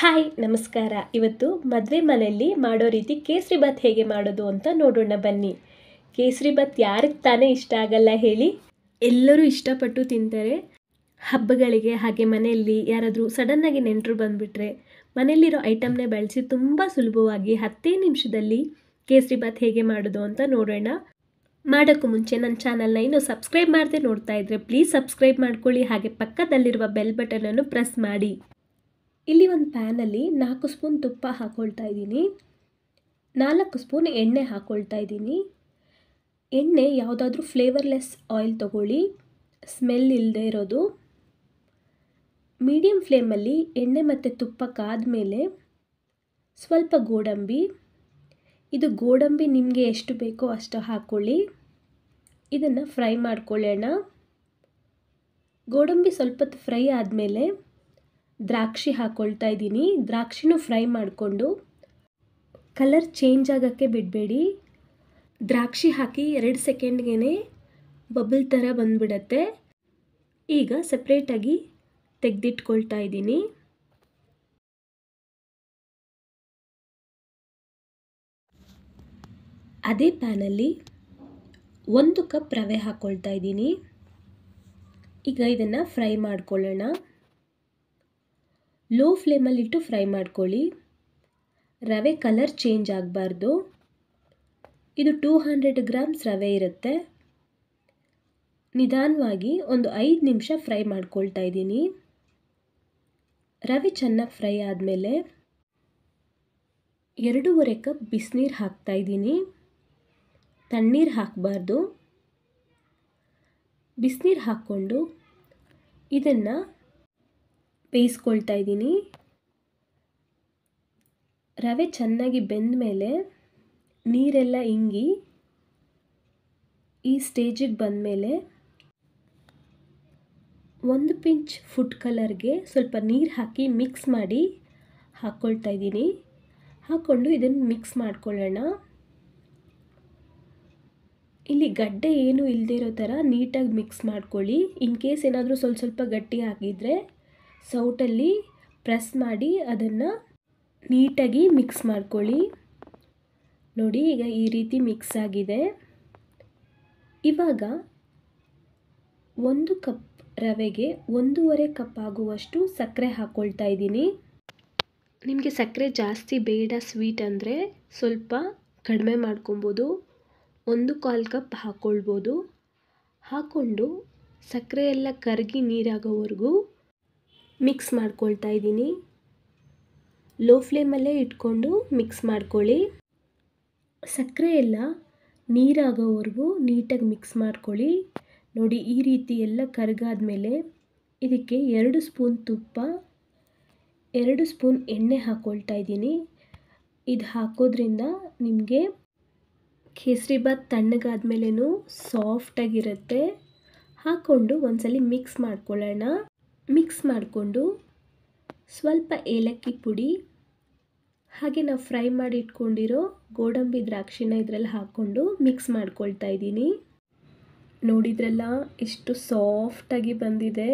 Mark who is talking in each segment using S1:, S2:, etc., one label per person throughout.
S1: Hi, ನಮಸ್ಕಾರ. ಇವತ್ತು ಮದುವೆ ಮನೆಯಲ್ಲಿ ಮಾಡೋ ರೀತಿ ಕೇಸರಿ ಬಾತ್ ಹೇಗೆ ಮಾಡೋದು ಅಂತ ನೋಡೋಣ ಬನ್ನಿ. ಕೇಸರಿ ಬಾತ್ ಯಾರಿಗೆ ತಾನೇ ಇಷ್ಟ ಆಗಲ್ಲ ಹೇಳಿ. ಎಲ್ಲರೂ ಇಷ್ಟಪಟ್ಟು ತಿಂತಾರೆ. ಹಬ್ಬಗಳಿಗೆ ಹಾಗೆ ಮನೆಯಲ್ಲಿ ಯಾರಾದರೂ ಸಡನ್ನಾಗಿ ನೆಂಟರು ಬಂದುಬಿಟ್ರೆ ಮನೆಯಲ್ಲಿರೋ ಐಟಮ್ನೇ ಬಳಸಿ ತುಂಬ ಸುಲಭವಾಗಿ ಹತ್ತೇ ನಿಮಿಷದಲ್ಲಿ ಕೇಸರಿ ಬಾತ್ ಹೇಗೆ ಮಾಡೋದು ಅಂತ ನೋಡೋಣ. ಮಾಡೋಕ್ಕೂ ಮುಂಚೆ ನನ್ನ ಚಾನಲ್ನ ಇನ್ನೂ ಸಬ್ಸ್ಕ್ರೈಬ್ ಮಾಡದೆ ನೋಡ್ತಾ ಇದ್ರೆ ಪ್ಲೀಸ್ ಸಬ್ಸ್ಕ್ರೈಬ್ ಮಾಡ್ಕೊಳ್ಳಿ. ಹಾಗೆ ಪಕ್ಕದಲ್ಲಿರುವ ಬೆಲ್ ಬಟನನ್ನು ಪ್ರೆಸ್ ಮಾಡಿ. ಇಲ್ಲಿ ಒಂದು ಪ್ಯಾನಲ್ಲಿ ನಾಲ್ಕು ಸ್ಪೂನ್ ತುಪ್ಪ ಹಾಕ್ಕೊಳ್ತಾ ಇದ್ದೀನಿ. ನಾಲ್ಕು ಸ್ಪೂನ್ ಎಣ್ಣೆ ಹಾಕ್ಕೊಳ್ತಾ ಇದ್ದೀನಿ. ಎಣ್ಣೆ ಯಾವುದಾದ್ರೂ ಫ್ಲೇವರ್ಲೆಸ್ ಆಯಿಲ್ ತೊಗೊಳ್ಳಿ. ಸ್ಮೆಲ್ ಇಲ್ಲದೆ ಇರೋದು. ಮೀಡಿಯಮ್ ಫ್ಲೇಮಲ್ಲಿ ಎಣ್ಣೆ ಮತ್ತು ತುಪ್ಪ ಕಾದ್ಮೇಲೆ ಸ್ವಲ್ಪ ಗೋಡಂಬಿ. ಇದು ಗೋಡಂಬಿ ನಿಮಗೆ ಎಷ್ಟು ಬೇಕೋ ಅಷ್ಟು ಹಾಕ್ಕೊಳ್ಳಿ ಇದನ್ನು ಫ್ರೈ ಮಾಡ್ಕೊಳ್ಳೋಣ. ಗೋಡಂಬಿ ಸ್ವಲ್ಪ ಫ್ರೈ ಆದಮೇಲೆ ದ್ರಾಕ್ಷಿ ಹಾಕ್ಕೊಳ್ತಾ ಇದ್ದೀನಿ. ದ್ರಾಕ್ಷಿನೂ ಫ್ರೈ ಮಾಡಿಕೊಂಡು ಕಲರ್ ಚೇಂಜ್ ಆಗೋಕ್ಕೆ ಬಿಡಬೇಡಿ. ದ್ರಾಕ್ಷಿ ಹಾಕಿ ಎರಡು ಸೆಕೆಂಡ್ಗೆ ಬಬಲ್ ಥರ ಬಂದುಬಿಡತ್ತೆ. ಈಗ ಸಪ್ರೇಟಾಗಿ ತೆಗೆದಿಟ್ಕೊಳ್ತಾ ಇದ್ದೀನಿ. ಅದೇ ಪ್ಯಾನಲ್ಲಿ ಒಂದು ಕಪ್ ರವೆ ಹಾಕ್ಕೊಳ್ತಾ ಇದ್ದೀನಿ. ಈಗ ಇದನ್ನು ಫ್ರೈ ಮಾಡ್ಕೊಳ್ಳೋಣ. ಲೋ ಫ್ಲೇಮಲ್ಲಿಟ್ಟು ಫ್ರೈ ಮಾಡ್ಕೊಳ್ಳಿ. ರವೆ ಕಲರ್ ಚೇಂಜ್ ಆಗಬಾರ್ದು. ಇದು ಟೂ ಹಂಡ್ರೆಡ್ ಗ್ರಾಮ್ಸ್ ರವೆ ಇರುತ್ತೆ. ನಿಧಾನವಾಗಿ ಒಂದು ಐದು ನಿಮಿಷ ಫ್ರೈ ಮಾಡ್ಕೊಳ್ತಾ ಇದ್ದೀನಿ. ರವೆ ಚೆನ್ನಾಗಿ ಫ್ರೈ ಆದಮೇಲೆ ಎರಡೂವರೆ ಕಪ್ ಬಿಸಿನೀರು ಹಾಕ್ತಾ ಇದ್ದೀನಿ. ತಣ್ಣೀರು ಹಾಕಬಾರ್ದು. ಬಿಸಿನೀರು ಹಾಕ್ಕೊಂಡು ಇದನ್ನು ಬೇಯಿಸ್ಕೊಳ್ತಾ ಇದ್ದೀನಿ. ರವೆ ಚೆನ್ನಾಗಿ ಬೆಂದ ಮೇಲೆ ನೀರೆಲ್ಲ ಇಂಗಿ ಈ ಸ್ಟೇಜಿಗೆ ಬಂದಮೇಲೆ ಒಂದು ಪಿಂಚ್ ಫುಡ್ ಕಲರ್ಗೆ ಸ್ವಲ್ಪ ನೀರು ಹಾಕಿ ಮಿಕ್ಸ್ ಮಾಡಿ ಹಾಕ್ಕೊಳ್ತಾ ಇದ್ದೀನಿ. ಹಾಕ್ಕೊಂಡು ಇದನ್ನು ಮಿಕ್ಸ್ ಮಾಡ್ಕೊಳ್ಳೋಣ. ಇಲ್ಲಿ ಗಡ್ಡೆ ಏನೂ ಇಲ್ಲದೆ ಇರೋ ಥರ ನೀಟಾಗಿ ಮಿಕ್ಸ್ ಮಾಡ್ಕೊಳ್ಳಿ. ಇನ್ ಕೇಸ್ ಏನಾದರೂ ಸ್ವಲ್ಪ ಸ್ವಲ್ಪ ಗಟ್ಟಿ ಆಗಿದ್ದರೆ ಸೌಟಲ್ಲಿ ಪ್ರೆಸ್ ಮಾಡಿ ಅದನ್ನು ನೀಟಾಗಿ ಮಿಕ್ಸ್ ಮಾಡ್ಕೊಳ್ಳಿ. ನೋಡಿ, ಈಗ ಈ ರೀತಿ ಮಿಕ್ಸ್ ಆಗಿದೆ. ಇವಾಗ ಒಂದು ಕಪ್ ರವೆಗೆ ಒಂದೂವರೆ ಕಪ್ ಆಗುವಷ್ಟು ಸಕ್ಕರೆ ಹಾಕ್ಕೊಳ್ತಾ ಇದ್ದೀನಿ. ನಿಮಗೆ ಸಕ್ಕರೆ ಜಾಸ್ತಿ ಬೇಡ, ಸ್ವೀಟ್ ಅಂದರೆ ಸ್ವಲ್ಪ ಕಡಿಮೆ ಮಾಡ್ಕೊಬೋದು. ಒಂದು ಕಾಲು ಕಪ್ ಹಾಕ್ಕೊಳ್ಬೋದು ಹಾಕ್ಕೊಂಡು ಸಕ್ಕರೆ ಎಲ್ಲ ಕರಗಿ ನೀರಾಗೋವರೆಗೂ ಮಿಕ್ಸ್ ಮಾಡ್ಕೊಳ್ತಾ ಇದ್ದೀನಿ. ಲೋ ಫ್ಲೇಮಲ್ಲೇ ಇಟ್ಕೊಂಡು ಮಿಕ್ಸ್ ಮಾಡ್ಕೊಳ್ಳಿ. ಸಕ್ಕರೆ ಎಲ್ಲ ನೀರಾಗೋವರೆಗೂ ನೀಟಾಗಿ ಮಿಕ್ಸ್ ಮಾಡ್ಕೊಳ್ಳಿ. ನೋಡಿ, ಈ ರೀತಿ ಎಲ್ಲ ಕರಗಾದ ಮೇಲೆ ಇದಕ್ಕೆ ಎರಡು ಸ್ಪೂನ್ ತುಪ್ಪ, ಎರಡು ಸ್ಪೂನ್ ಎಣ್ಣೆ ಹಾಕ್ಕೊಳ್ತಾ ಇದ್ದೀನಿ. ಇದು ಹಾಕೋದ್ರಿಂದ ನಿಮಗೆ ಕೇಸರಿ ಬಾತ್ ತಣ್ಣಗಾದ್ಮೇಲೆನೂ ಸಾಫ್ಟಾಗಿರುತ್ತೆ ಹಾಕ್ಕೊಂಡು ಒಂದ್ಸಲಿ ಮಿಕ್ಸ್ ಮಾಡ್ಕೊಳ್ಳೋಣ. ಮಿಕ್ಸ್ ಮಾಡಿಕೊಂಡು ಸ್ವಲ್ಪ ಏಲಕ್ಕಿ ಪುಡಿ, ಹಾಗೆ ನಾವು ಫ್ರೈ ಮಾಡಿ ಇಟ್ಕೊಂಡಿರೋ ಗೋಡಂಬಿ ದ್ರಾಕ್ಷಿನ ಇದರಲ್ಲಿ ಹಾಕ್ಕೊಂಡು ಮಿಕ್ಸ್ ಮಾಡ್ಕೊಳ್ತಾ ಇದ್ದೀನಿ. ನೋಡಿದ್ರಲ್ಲ, ಎಷ್ಟು ಸಾಫ್ಟಾಗಿ ಬಂದಿದೆ.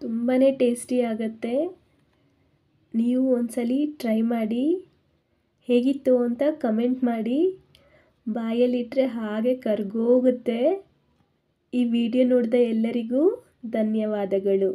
S1: ತುಂಬಾ ಟೇಸ್ಟಿ ಆಗುತ್ತೆ. ನೀವು ಒಂದ್ಸಲಿ ಟ್ರೈ ಮಾಡಿ. ಹೇಗಿತ್ತು ಅಂತ ಕಮೆಂಟ್ ಮಾಡಿ. ಬಾಯಲ್ಲಿಟ್ಟರೆ ಹಾಗೆ ಕರ್ಗೋಗುತ್ತೆ. ಈ ವಿಡಿಯೋ ನೋಡಿದ ಎಲ್ಲರಿಗೂ ಧನ್ಯವಾದಗಳು.